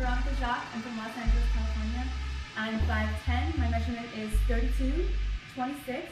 Veronica Jacques. I'm from Los Angeles, California. I'm 5'10". My measurement is 32, 26,